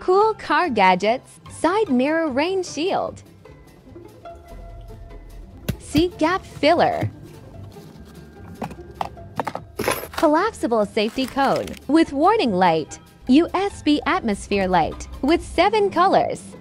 Cool car gadgets, side mirror rain shield. Seat gap filler. Collapsible safety cone with warning light. USB atmosphere light with seven colors.